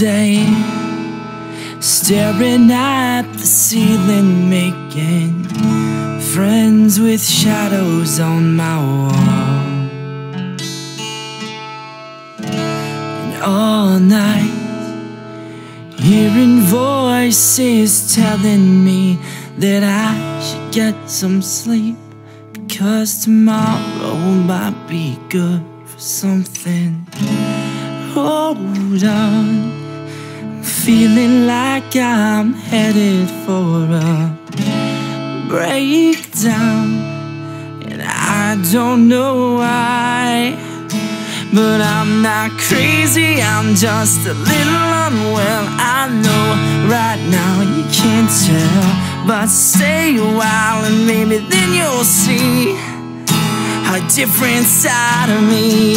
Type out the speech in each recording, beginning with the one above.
day Staring at the ceiling Making friends with shadows on my wall. And all night Hearing voices telling me That I should get some sleep Cause tomorrow might be good for something. Hold on feeling like I'm headed for a breakdown And I don't know why But I'm not crazy, I'm just a little unwell I know right now you can't tell but stay a while and maybe then you'll see a different side of me.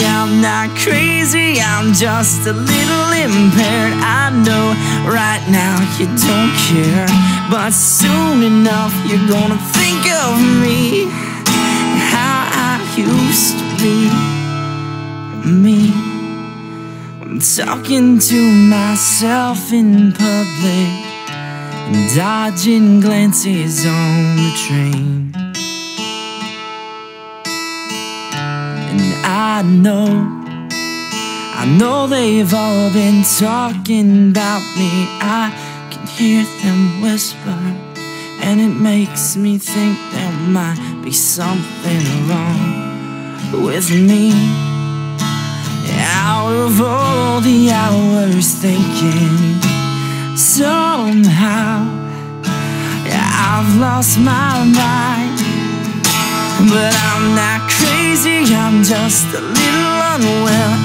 Crazy, I'm just a little impaired. I know right now you don't care, but soon enough you're gonna think of me. How I used to be me. I'm talking to myself in public dodging glances on the train. And I know, I know they've all been talking about me. I can hear them whisper, and it makes me think there might be something wrong with me. Out of all the hours thinking somehow I've lost my mind But I'm not crazy, I'm just a little unwell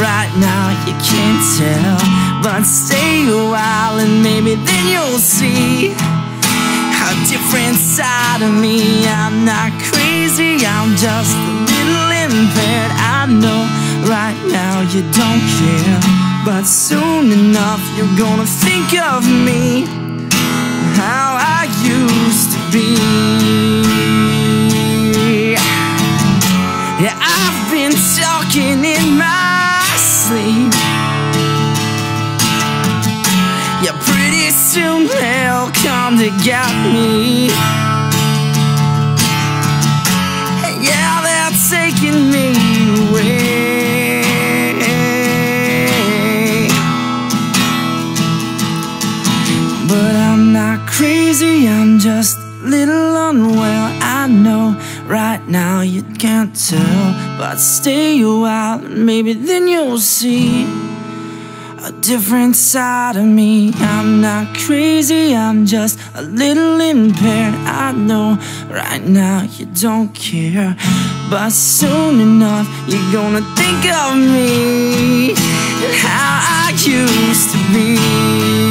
right now you can't tell. But stay a while and maybe then you'll see A different side of me. I'm not crazy, I'm just a little impaired. I know right now you don't care. But soon enough you're gonna think of me. How I used to be. Yeah, I've been talking in my sleep. Yeah, pretty soon they'll come to get me. Yeah, they're taking me away. But I'm not crazy, I'm just a little unwell right now you can't tell But stay a while and maybe then you'll see a different side of me. I'm not crazy, I'm just a little impaired. I know right now you don't care But soon enough you're gonna think of me And how I used to be